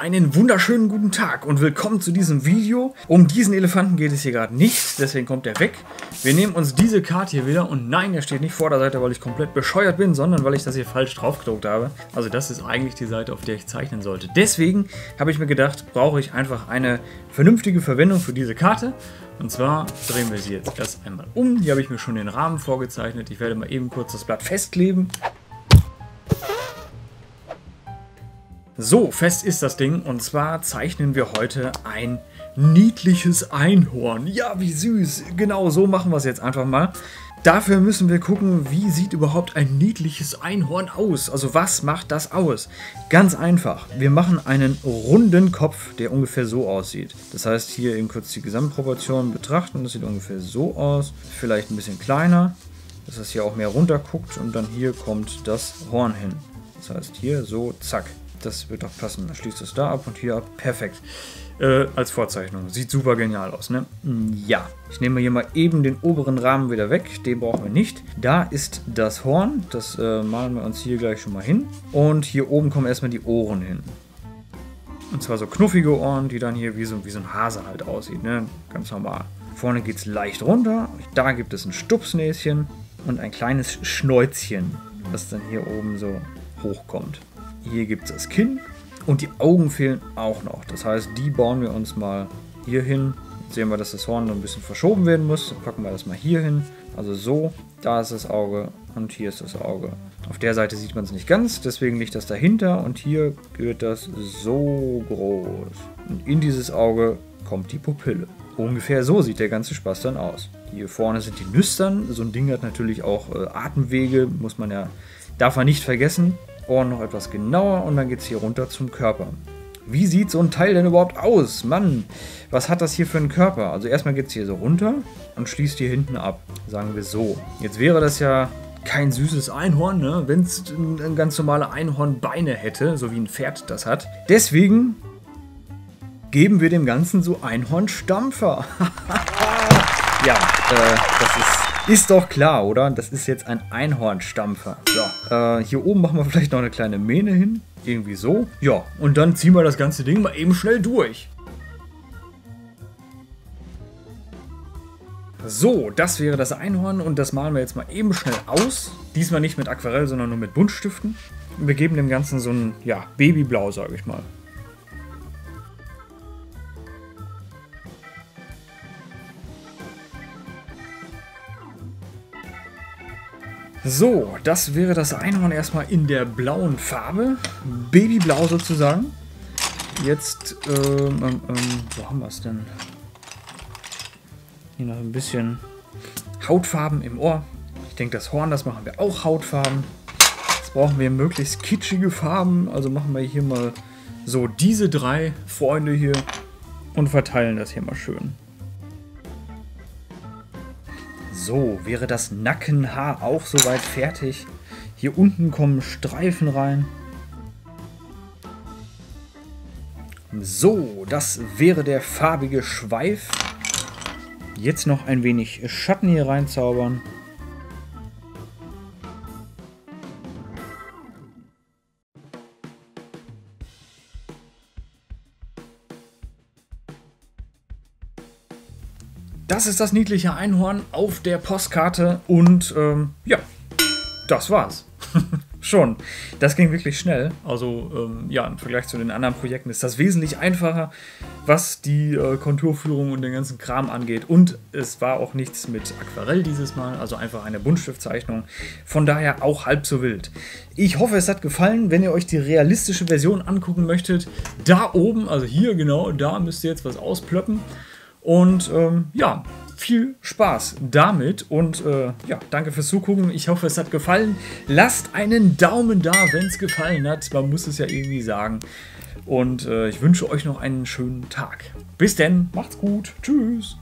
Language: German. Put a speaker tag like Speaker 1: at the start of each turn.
Speaker 1: einen wunderschönen guten Tag und willkommen zu diesem Video. Um diesen Elefanten geht es hier gerade nicht, deswegen kommt er weg. Wir nehmen uns diese Karte hier wieder und nein, er steht nicht vor der Seite, weil ich komplett bescheuert bin, sondern weil ich das hier falsch drauf gedruckt habe. Also das ist eigentlich die Seite, auf der ich zeichnen sollte. Deswegen habe ich mir gedacht, brauche ich einfach eine vernünftige Verwendung für diese Karte. Und zwar drehen wir sie jetzt erst einmal um. Hier habe ich mir schon den Rahmen vorgezeichnet. Ich werde mal eben kurz das Blatt festkleben. So, fest ist das Ding und zwar zeichnen wir heute ein niedliches Einhorn. Ja, wie süß. Genau, so machen wir es jetzt einfach mal. Dafür müssen wir gucken, wie sieht überhaupt ein niedliches Einhorn aus? Also was macht das aus? Ganz einfach. Wir machen einen runden Kopf, der ungefähr so aussieht. Das heißt, hier eben kurz die Gesamtproportionen betrachten. Das sieht ungefähr so aus. Vielleicht ein bisschen kleiner, dass das hier auch mehr runter guckt und dann hier kommt das Horn hin. Das heißt, hier so, zack. Das wird doch passen. Dann schließt es da ab und hier ab. Perfekt. Äh, als Vorzeichnung. Sieht super genial aus, ne? Ja. Ich nehme hier mal eben den oberen Rahmen wieder weg. Den brauchen wir nicht. Da ist das Horn. Das äh, malen wir uns hier gleich schon mal hin. Und hier oben kommen erstmal die Ohren hin. Und zwar so knuffige Ohren, die dann hier wie so, wie so ein Hase halt aussieht, ne? Ganz normal. Vorne geht es leicht runter. Da gibt es ein Stupsnäschen und ein kleines Schnäuzchen, was dann hier oben so hochkommt. Hier gibt es das Kinn und die Augen fehlen auch noch. Das heißt, die bauen wir uns mal hier hin. Sehen wir, dass das Horn noch ein bisschen verschoben werden muss. Dann packen wir das mal hier hin. Also so, da ist das Auge und hier ist das Auge. Auf der Seite sieht man es nicht ganz, deswegen liegt das dahinter und hier wird das so groß. Und in dieses Auge kommt die Pupille. Ungefähr so sieht der ganze Spaß dann aus. Hier vorne sind die Nüstern. So ein Ding hat natürlich auch äh, Atemwege, muss man ja, darf man nicht vergessen. Ohren noch etwas genauer und dann geht es hier runter zum Körper. Wie sieht so ein Teil denn überhaupt aus? Mann, was hat das hier für einen Körper? Also erstmal geht es hier so runter und schließt hier hinten ab. Sagen wir so. Jetzt wäre das ja kein süßes Einhorn, ne? wenn es ein ganz normale Einhornbeine hätte, so wie ein Pferd das hat. Deswegen geben wir dem Ganzen so Einhornstampfer. ja, äh, das ist ist doch klar, oder? Das ist jetzt ein Einhornstampfer. So, äh, hier oben machen wir vielleicht noch eine kleine Mähne hin. Irgendwie so. Ja, und dann ziehen wir das ganze Ding mal eben schnell durch. So, das wäre das Einhorn und das malen wir jetzt mal eben schnell aus. Diesmal nicht mit Aquarell, sondern nur mit Buntstiften. wir geben dem Ganzen so ein, ja, Babyblau, sage ich mal. So, das wäre das Einhorn erstmal in der blauen Farbe. Babyblau sozusagen. Jetzt, ähm, ähm, ähm wo haben wir es denn? Hier noch ein bisschen Hautfarben im Ohr. Ich denke, das Horn, das machen wir auch Hautfarben. Jetzt brauchen wir möglichst kitschige Farben. Also machen wir hier mal so diese drei Freunde hier und verteilen das hier mal schön. So, wäre das Nackenhaar auch soweit fertig. Hier unten kommen Streifen rein. So, das wäre der farbige Schweif. Jetzt noch ein wenig Schatten hier reinzaubern. Das ist das niedliche Einhorn auf der Postkarte und ähm, ja, das war's. Schon. Das ging wirklich schnell. Also ähm, ja, im Vergleich zu den anderen Projekten ist das wesentlich einfacher, was die äh, Konturführung und den ganzen Kram angeht. Und es war auch nichts mit Aquarell dieses Mal, also einfach eine Buntstiftzeichnung. Von daher auch halb so wild. Ich hoffe, es hat gefallen. Wenn ihr euch die realistische Version angucken möchtet, da oben, also hier genau, da müsst ihr jetzt was ausplöppen. Und ähm, ja, viel Spaß damit und äh, ja, danke fürs Zugucken. Ich hoffe, es hat gefallen. Lasst einen Daumen da, wenn es gefallen hat. Man muss es ja irgendwie sagen. Und äh, ich wünsche euch noch einen schönen Tag. Bis denn, macht's gut. Tschüss.